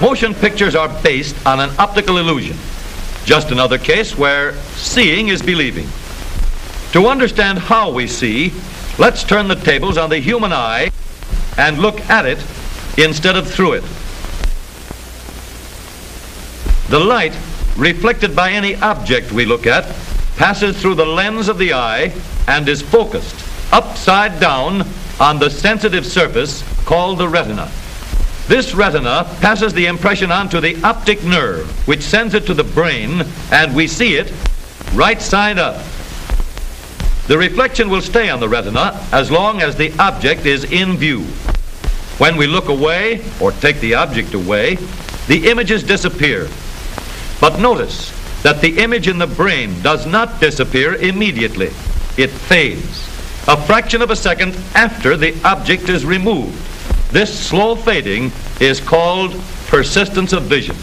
Motion pictures are based on an optical illusion. Just another case where seeing is believing. To understand how we see, let's turn the tables on the human eye and look at it instead of through it. The light reflected by any object we look at passes through the lens of the eye and is focused upside down on the sensitive surface called the retina. This retina passes the impression on to the optic nerve, which sends it to the brain, and we see it right side up. The reflection will stay on the retina as long as the object is in view. When we look away or take the object away, the images disappear. But notice that the image in the brain does not disappear immediately. It fades a fraction of a second after the object is removed. This slow fading is called persistence of vision.